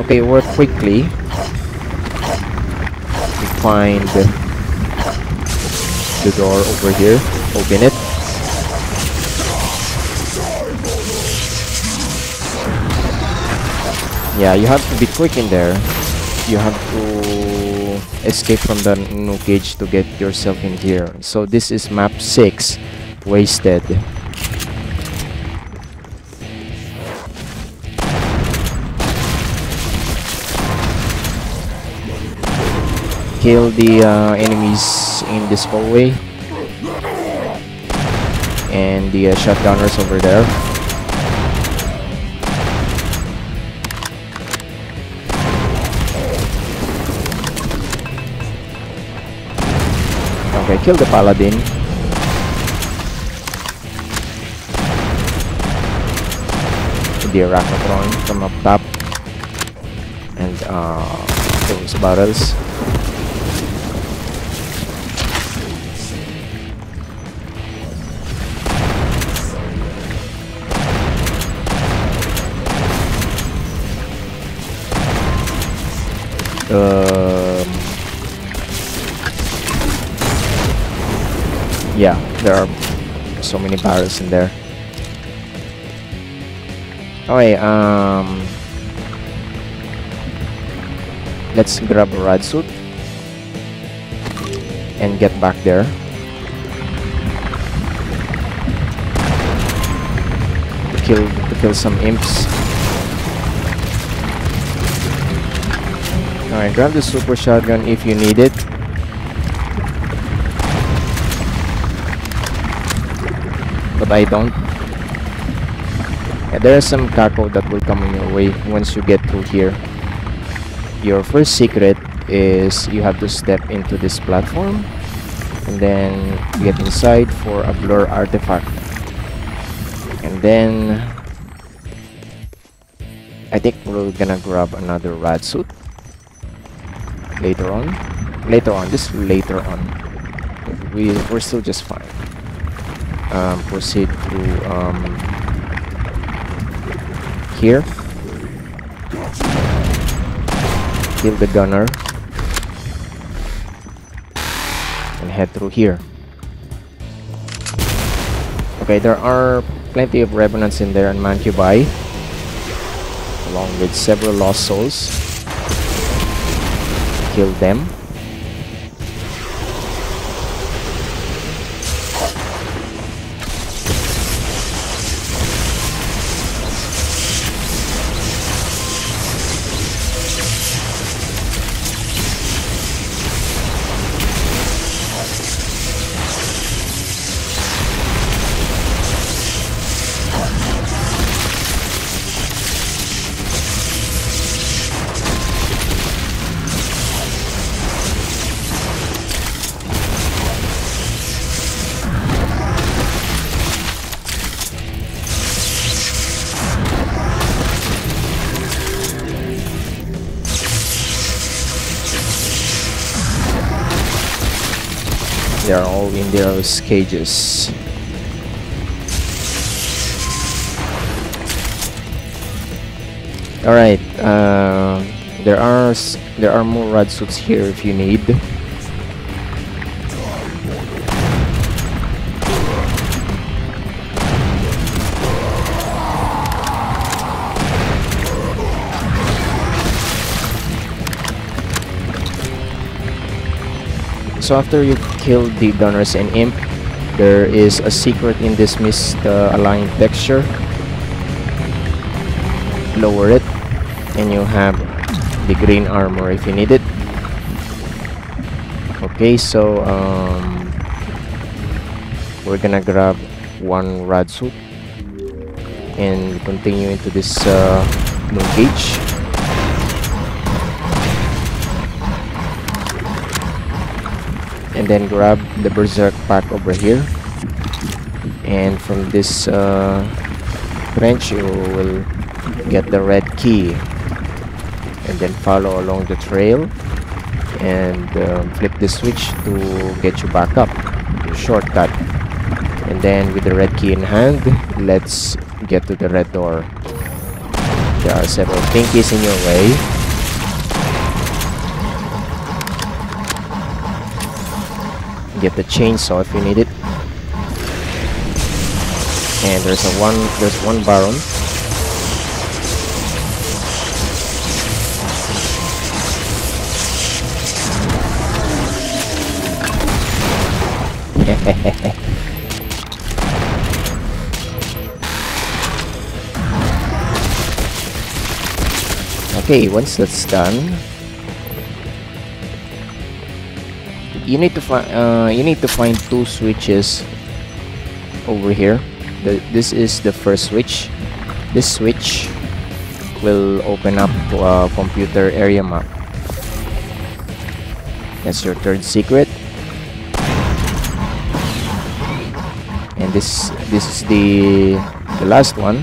Okay, work quickly. Find the door over here. Open it. Yeah, you have to be quick in there. You have to escape from the nukage to get yourself in here. So this is map 6, Wasted. Kill the uh, enemies in this hallway. And the uh, shotgunners over there. Okay, kill the paladin. The arachnotron from up top. And uh, those barrels. There are so many barrels in there. Okay, um, let's grab a rad suit and get back there. To kill, to kill some imps. Alright, grab the super shotgun if you need it. But I don't. Yeah, there is some caco that will come in your way once you get through here. Your first secret is you have to step into this platform and then get inside for a blur artifact. And then I think we're gonna grab another rad suit later on later on just later on we we're still just fine um, proceed through um, here. Kill the gunner. And head through here. Okay there are plenty of revenants in there and mancubi along with several lost souls. Kill them. They're all in their cages. All right. Uh, there are there are more rad suits here if you need. So after you kill the gunners and imp, there is a secret in this mist uh, aligned texture. Lower it, and you have the green armor if you need it. Okay, so um, we're gonna grab one rad suit and continue into this uh, moon cage. And then grab the berserk pack over here. And from this uh, branch you will get the red key. And then follow along the trail and um, flip the switch to get you back up. Shortcut. And then with the red key in hand let's get to the red door. There are several pinkies in your way Get the chainsaw if you need it. And there's a one there's one baron. okay, once that's done, you need to find uh, you need to find two switches over here. The, this is the first switch. This switch will open up a computer area map. That's your third secret. and this this is the the last one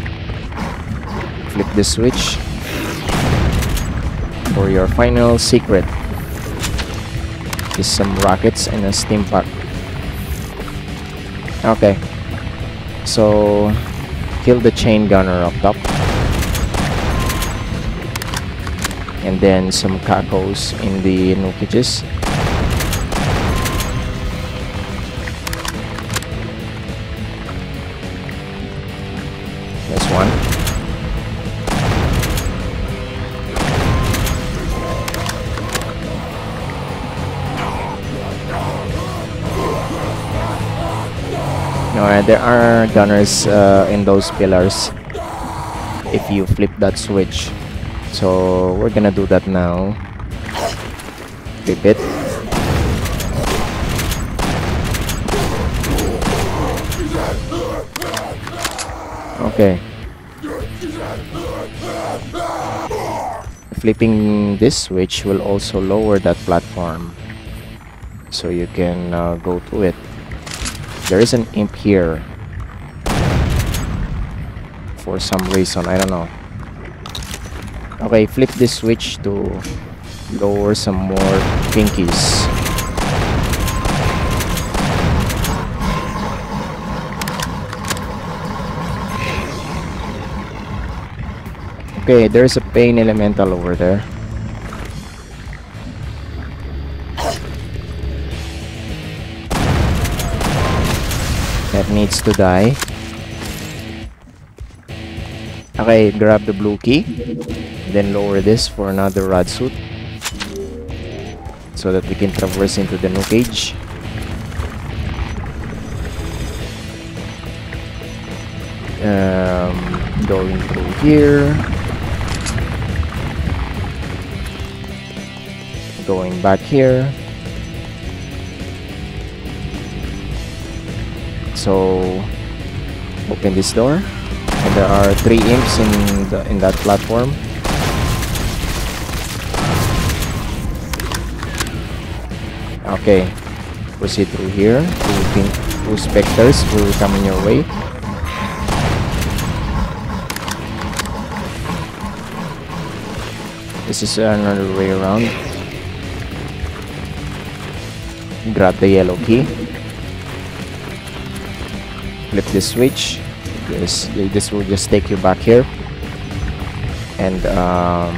flip the switch for your final secret is some rockets and a stimpack okay. So kill the chain gunner up top. And then some cacos in the nukages There are gunners uh, in those pillars if you flip that switch. So we're gonna do that now. Flip it. Okay. Flipping this switch will also lower that platform. So you can uh, go to it. There is an imp here. For some reason, I don't know. Okay, flip this switch to lower some more pinkies. Okay, there's a pain elemental over there. Needs to die. Okay, grab the blue key. Then lower this for another rad suit. So that we can traverse into the nukage. Um, going through here. going back here so open this door. And there are three imps in the in that platform. Okay. Proceed through here. Two, two specters will come in your way. This is another way around. Grab the yellow key flip this switch this this will just take you back here. And um,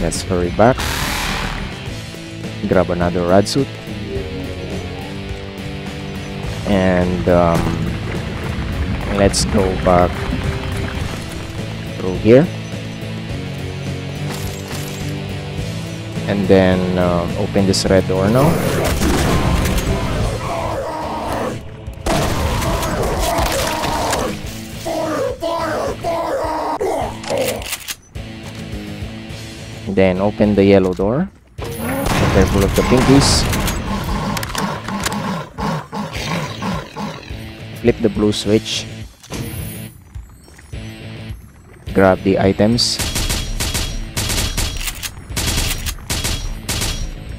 let's hurry back. Grab another rad suit. And um, let's go back through here. And then uh, open this red door now then open the yellow door be careful of the pinkies flip the blue switch grab the items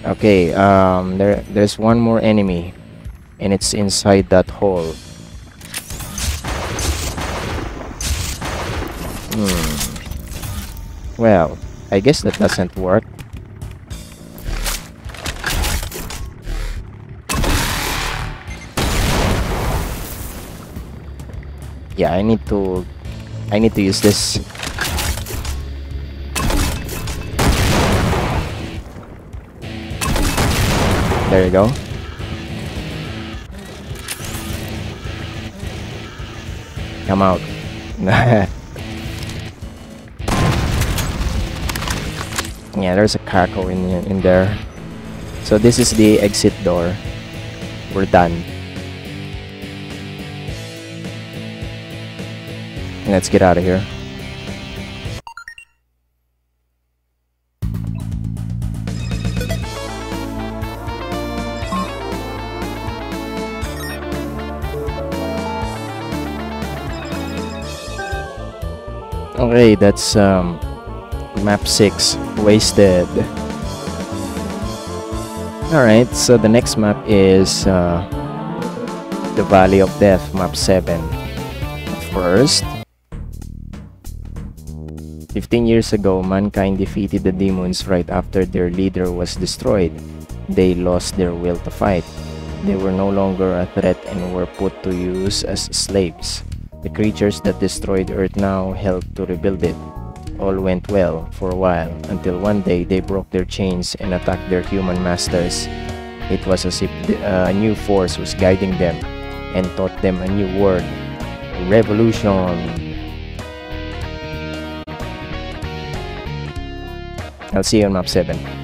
Okay, um, there, there's one more enemy, and it's inside that hole. Hmm. Well, I guess that doesn't work. Yeah, I need to... I need to use this. There you go. Come out. yeah, there's a Caco in in there. So this is the exit door. We're done. Let's get out of here. Okay, that's um, map 6, Wasted. Alright, so the next map is uh, the Valley of Death, map 7. First, 15 years ago, mankind defeated the demons right after their leader was destroyed. They lost their will to fight. They were no longer a threat and were put to use as slaves. The creatures that destroyed Earth now helped to rebuild it. All went well for a while until one day they broke their chains and attacked their human masters. It was as if uh, a new force was guiding them and taught them a new word revolution. I'll see you on map 7.